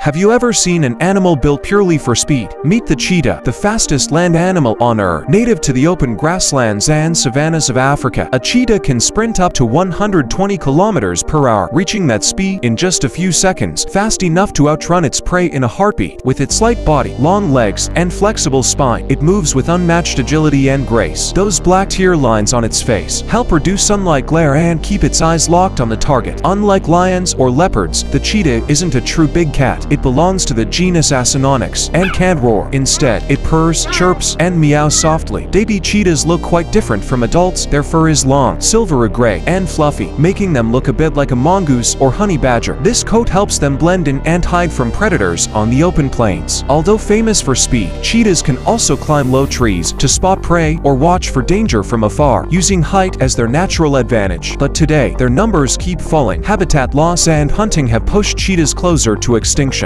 Have you ever seen an animal built purely for speed? Meet the cheetah, the fastest land animal on Earth. Native to the open grasslands and savannas of Africa, a cheetah can sprint up to 120 kilometers per hour, reaching that speed in just a few seconds, fast enough to outrun its prey in a heartbeat. With its light body, long legs, and flexible spine, it moves with unmatched agility and grace. Those black tear lines on its face help reduce sunlight glare and keep its eyes locked on the target. Unlike lions or leopards, the cheetah isn't a true big cat. It belongs to the genus Acinonyx and can't roar. Instead, it purrs, chirps, and meows softly. Baby cheetahs look quite different from adults. Their fur is long, silvery gray, and fluffy, making them look a bit like a mongoose or honey badger. This coat helps them blend in and hide from predators on the open plains. Although famous for speed, cheetahs can also climb low trees to spot prey or watch for danger from afar, using height as their natural advantage. But today, their numbers keep falling. Habitat loss and hunting have pushed cheetahs closer to extinction